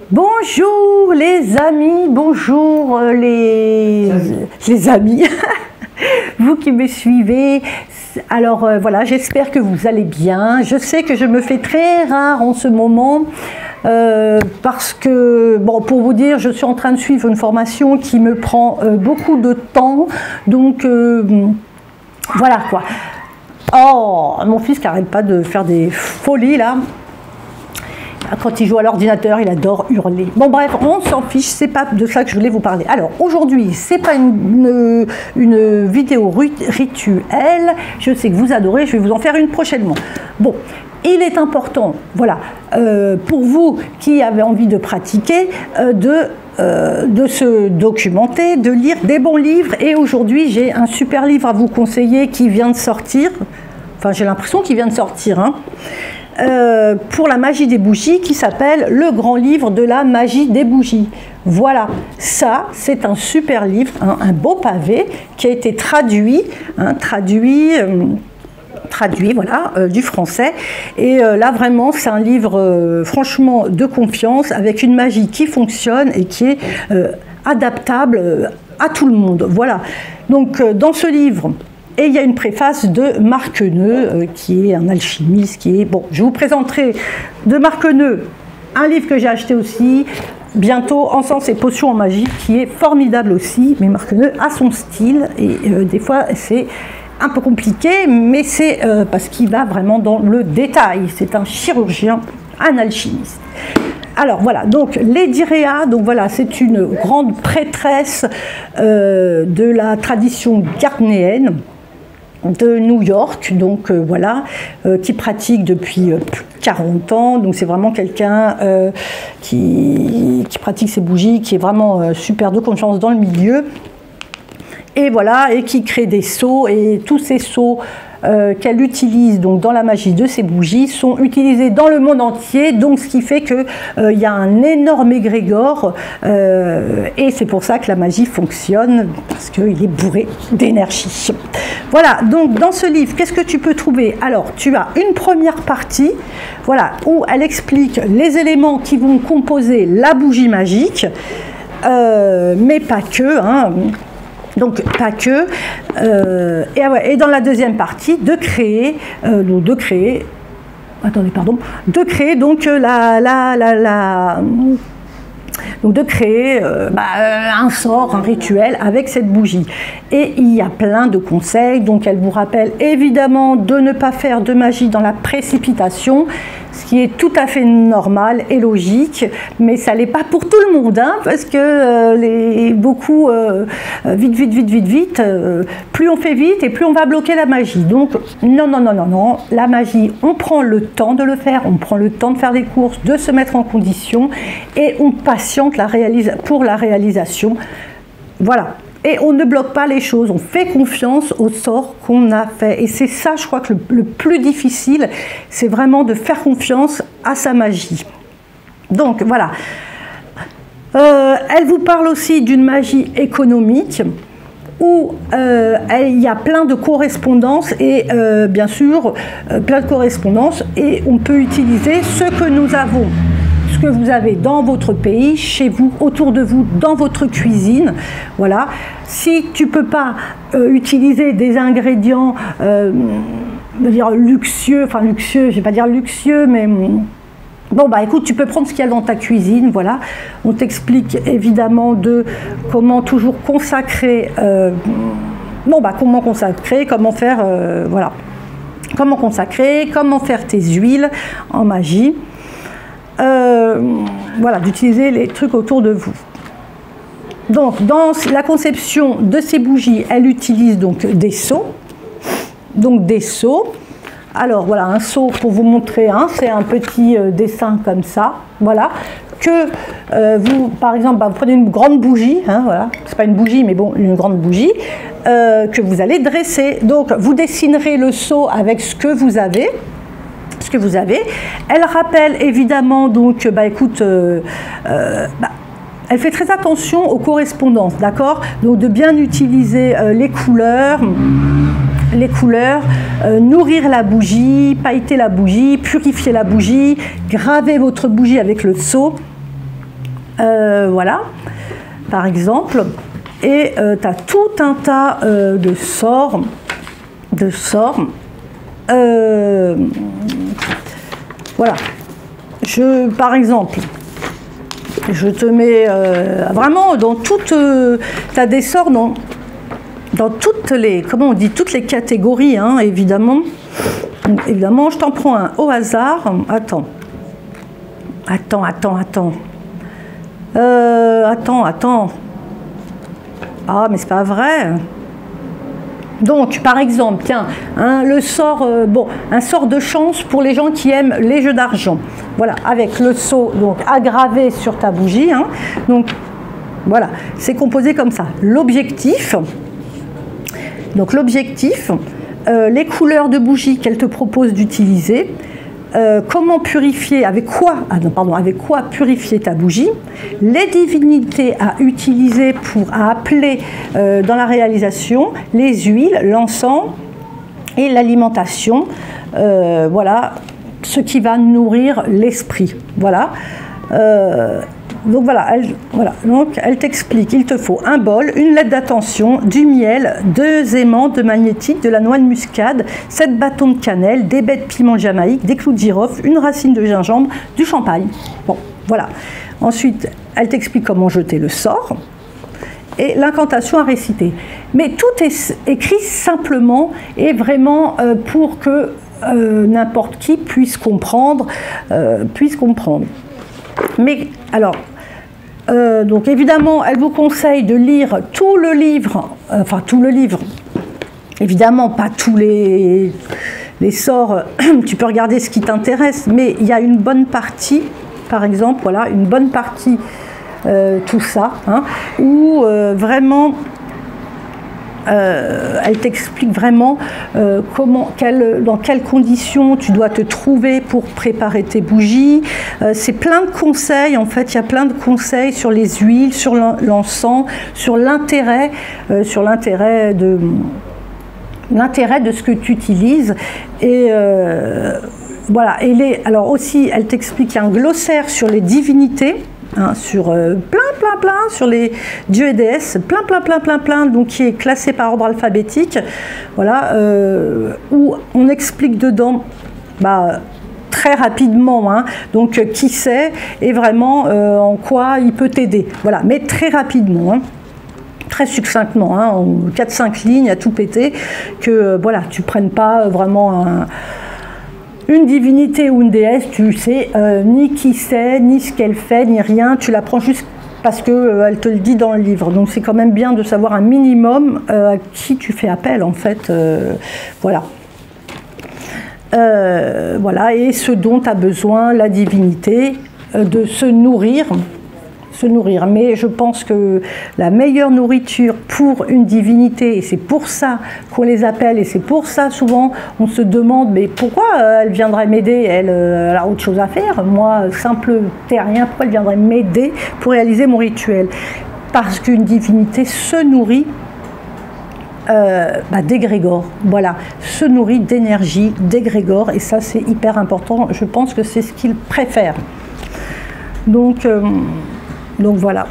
Bonjour les amis, bonjour euh, les, les amis, vous qui me suivez. Alors euh, voilà, j'espère que vous allez bien. Je sais que je me fais très rare en ce moment. euh, parce que, bon, pour vous dire, je suis en train de suivre une formation qui me prend euh, beaucoup de temps. Donc, voilà quoi. Oh, mon fils qui n'arrête pas de faire des folies là. Quand il joue à l'ordinateur, il adore hurler. Bon bref, on s'en fiche, c'est pas de ça que je voulais vous parler. Alors aujourd'hui, c'est pas une, vidéo rituelle. Je sais que vous adorez, je vais vous en faire une prochainement. Bon, il est important, voilà, euh, pour vous qui avez envie de pratiquer, euh, de euh, de se documenter, de lire des bons livres. Et aujourd'hui, j'ai un super livre à vous conseiller qui vient de sortir. Enfin, j'ai l'impression qu'il vient de sortir. hein. Euh, pour la magie des bougies qui s'appelle Le grand livre de la magie des bougies. Voilà, ça c'est un super livre, un beau pavé qui a été traduit, hein, traduit. euh, traduit voilà euh, du français et là vraiment c'est un livre franchement de confiance avec une magie qui fonctionne et qui est adaptable à tout le monde voilà donc dans ce livre et il y a une préface de Marc Neu, euh, qui est un alchimiste, qui est... Bon, je vous présenterai de Marc Neu un livre que j'ai acheté aussi, bientôt, Encens et potions en magie, qui est formidable aussi, mais Marc Neu a son style, et euh, des fois c'est un peu compliqué, mais c'est euh, parce qu'il va vraiment dans le détail. C'est un chirurgien, un alchimiste. Alors voilà, donc Lady Rhea, donc voilà, c'est une grande prêtresse de la tradition gardnéenne de New York, donc euh, voilà, euh, qui pratique depuis euh, plus de 40 ans. Donc c'est vraiment quelqu'un euh, qui, pratique ses bougies, qui est vraiment super de confiance dans le milieu. Et voilà, et qui crée des seaux, et tous ces seaux euh, qu'elle utilise donc dans la magie de ses bougies sont utilisés dans le monde entier, donc ce qui fait qu'il il y a un énorme égrégore, euh, et c'est pour ça que la magie fonctionne, parce qu'il est bourré d'énergie. Voilà, donc dans ce livre, qu'est-ce que tu peux trouver? Alors, tu as une première partie, voilà, où elle explique les éléments qui vont composer la bougie magique, euh, mais pas que, hein. Donc pas que. Euh, et, ah et dans la deuxième partie, de créer, euh, de créer, attendez, pardon, de créer donc euh, la, la, la, la- donc de créer bah, un sort, un rituel avec cette bougie. Et il y a plein de conseils. Donc elle vous rappelle évidemment de ne pas faire de magie dans la précipitation, ce qui est tout à fait normal et logique, mais ça l'est pas pour tout le monde, hein, parce que euh, beaucoup euh, euh, vite, vite, vite, vite, vite, plus on fait vite et plus on va bloquer la magie. Donc non, non, non, non, non, la magie, on prend le temps de le faire, on prend le temps de faire des courses, de se mettre en condition et on patiente pour la réalisation. Voilà. Et on ne bloque pas les choses, on fait confiance au sort qu'on a fait. Et c'est ça, je crois que le, plus difficile, c'est vraiment de faire confiance à sa magie. Donc voilà. Euh, elle vous parle aussi d'une magie économique où euh, il y a plein de correspondances et euh, bien sûr plein de correspondances et on peut utiliser ce que nous avons ce que vous avez dans votre pays, chez vous, autour de vous, dans votre cuisine. Voilà. Si tu peux pas euh, utiliser des ingrédients, euh, dire luxueux, enfin luxueux, je vais pas dire luxueux, mais hum, Bon, bah écoute, tu peux prendre ce qu'il y a dans ta cuisine, voilà. On t'explique évidemment de comment toujours consacrer, euh, bon, bah comment consacrer, comment faire, voilà. Comment consacrer, comment faire tes huiles en magie. Euh, voilà, d'utiliser les trucs autour de vous. Donc, dans la conception de ces bougies, elle utilise donc des seaux. Donc, des seaux. Alors, voilà, un seau pour vous montrer, hein, c'est un petit euh, dessin comme ça. Voilà. Que euh, vous, par exemple, bah, vous prenez une grande bougie, hein, voilà, c'est pas une bougie, mais bon, une grande bougie, que vous allez dresser. Donc, vous dessinerez le seau avec ce que vous avez ce que vous avez. Elle rappelle évidemment donc, bah écoute, euh, euh, bah, elle fait très attention aux correspondances, d'accord? Donc de bien utiliser euh, les couleurs, les couleurs, nourrir la bougie, pailleter la bougie, purifier la bougie, graver votre bougie avec le seau. voilà, par exemple. Et tu as tout un tas de sorts, de sorts. Voilà. Je, par exemple, je te mets vraiment dans toute. tu as des sorts dans, dans toutes les. Comment on dit Toutes les catégories, hein, évidemment. Évidemment, je t'en prends un au hasard. Attends. Attends, attends, attends. Euh, attends, attends. Ah, mais c'est pas vrai. Donc, par exemple, tiens, sort, euh, bon, un sort de chance pour les gens qui aiment les jeux d'argent. Voilà, avec le saut donc aggravé sur ta bougie. Hein. Donc, voilà, c'est composé comme ça. L'objectif, donc l'objectif, euh, les couleurs de bougies qu'elle te propose d'utiliser, euh, comment purifier, avec quoi, ah avec quoi purifier ta bougie, les divinités à utiliser pour appeler euh, dans la réalisation, les huiles, l'encens et l'alimentation. voilà ce qui va nourrir l'esprit. Voilà. Donc voilà, elle, voilà. Donc elle t'explique, il te faut un bol, une lettre d'attention, du miel, deux aimants de magnétite, de la noix de muscade, sept bâtons de cannelle, des baies de piment jamaïque, des clous de girofle, une racine de gingembre, du champagne. Bon, voilà. Ensuite, elle t'explique comment jeter le sort et l'incantation à réciter. Mais tout est écrit simplement et vraiment euh, pour que euh, n'importe qui puisse comprendre, euh, puisse comprendre. Mais alors, euh, donc évidemment, elle vous conseille de lire tout le livre, euh, enfin tout le livre, évidemment pas tous les, les sorts, tu peux regarder ce qui t'intéresse, mais il y a une bonne partie, par exemple, voilà, une bonne partie, euh, tout ça, hein, où vraiment euh, elle t'explique vraiment euh, comment, dans quelles conditions tu dois te trouver pour préparer tes bougies. Euh, c'est plein de conseils, en fait, il y a plein de conseils sur les huiles, sur l'encens, sur l'intérêt, de ce que tu utilises et voilà. Et les, alors aussi, elle t'explique un glossaire sur les divinités. Hein, sur euh, plein, plein, plein, sur les dieux et déesses, plein, plein, plein, plein, plein, donc qui est classé par ordre alphabétique, voilà, euh, où on explique dedans, bah, très rapidement, hein, donc qui c'est et vraiment euh, en quoi il peut t'aider, voilà, mais très rapidement. Hein, très succinctement, en 4-5 lignes à tout péter, que voilà, tu prennes pas vraiment un, une divinité ou une déesse, tu sais euh, ni qui c'est, ni ce qu'elle fait, ni rien. Tu la prends juste parce qu'elle euh, te le dit dans le livre. Donc c'est quand même bien de savoir un minimum euh, à qui tu fais appel en fait. voilà. voilà, et ce dont a besoin la divinité, de se nourrir se nourrir. Mais je pense que la meilleure nourriture pour une divinité, et c'est pour ça qu'on les appelle, et c'est pour ça souvent on se demande, mais pourquoi euh, elle viendrait m'aider elle, euh, elle, a autre chose à faire. Moi, simple terrien, pourquoi elle viendrait m'aider pour réaliser mon rituel? Parce qu'une divinité se nourrit euh, bah, d'égrégore. Voilà, se nourrit d'énergie, d'égrégore, et ça c'est hyper important. Je pense que c'est ce qu'il préfère. Donc, euh, donc voilà,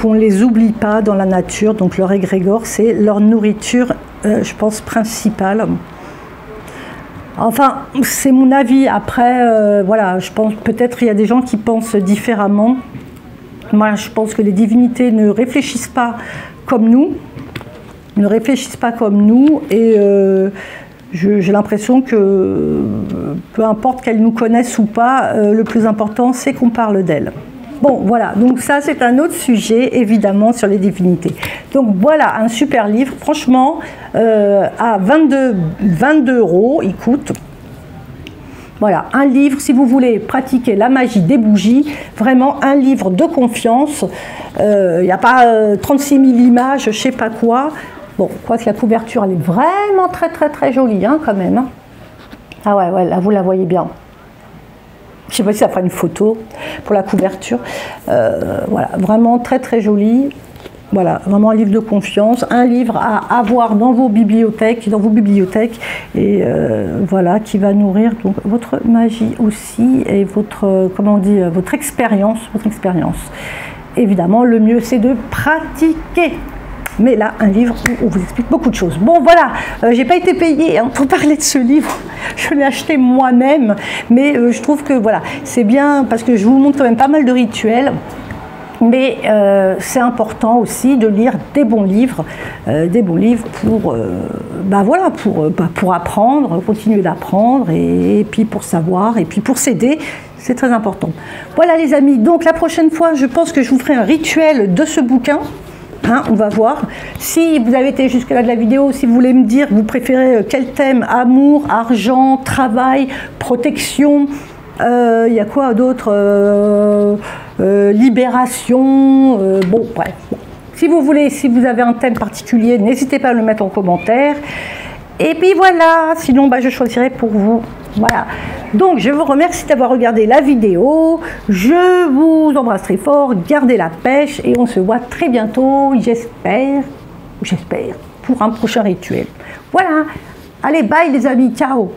qu'on ne les oublie pas dans la nature. Donc leur égrégore, c'est leur nourriture, euh, je pense, principale. Enfin, c'est mon avis. Après, euh, voilà, je pense peut-être il y a des gens qui pensent différemment. Moi, je pense que les divinités ne réfléchissent pas comme nous, ne réfléchissent pas comme nous, et euh, j'ai l'impression que peu importe qu'elles nous connaissent ou pas, le plus important, c'est qu'on parle d'elles. Bon, voilà, donc ça c'est un autre sujet, évidemment, sur les divinités. Donc voilà, un super livre, franchement, euh, à 22, 22 euros, il coûte. Voilà, un livre, si vous voulez pratiquer la magie des bougies, vraiment un livre de confiance. Euh, il n'y a pas 36 euh, 000 images, je sais pas quoi. Bon, quoi que la couverture, elle est vraiment très très très jolie, hein, quand même. Hein. Ah ouais, ouais, là vous la voyez bien. Je ne sais pas si ça une photo pour la couverture. Euh, voilà, vraiment très très joli. Voilà, vraiment un livre de confiance, un livre à avoir dans vos bibliothèques, dans vos bibliothèques, et euh, voilà, qui va nourrir donc votre magie aussi et votre, comment on dit, euh, votre expérience, votre expérience. Évidemment, le mieux c'est de pratiquer. Mais là, un livre où on vous explique beaucoup de choses. Bon, voilà, j'ai pas été payée hein, pour parler de ce livre. Je l'ai acheté moi-même, mais je trouve que voilà, c'est bien parce que je vous montre quand même pas mal de rituels. Mais euh, c'est important aussi de lire des bons livres, euh, des bons livres pour, euh, bah voilà, pour, bah pour apprendre, continuer d'apprendre, et, puis pour savoir, et puis pour s'aider. C'est très important. Voilà les amis, donc la prochaine fois, je pense que je vous ferai un rituel de ce bouquin. Hein, on va voir. Si vous avez été jusque-là de la vidéo, si vous voulez me dire, vous préférez quel thème? Amour, argent, travail, protection, il y a quoi d'autre? Euh, libération, euh, bon bref. Si vous voulez, si vous avez un thème particulier, n'hésitez pas à le mettre en commentaire. Et puis voilà, sinon bah, je choisirai pour vous. Voilà. Donc je vous remercie d'avoir regardé la vidéo. Je vous embrasse très fort. Gardez la pêche et on se voit très bientôt, j'espère, j'espère, pour un prochain rituel. Voilà. Allez, bye les amis, ciao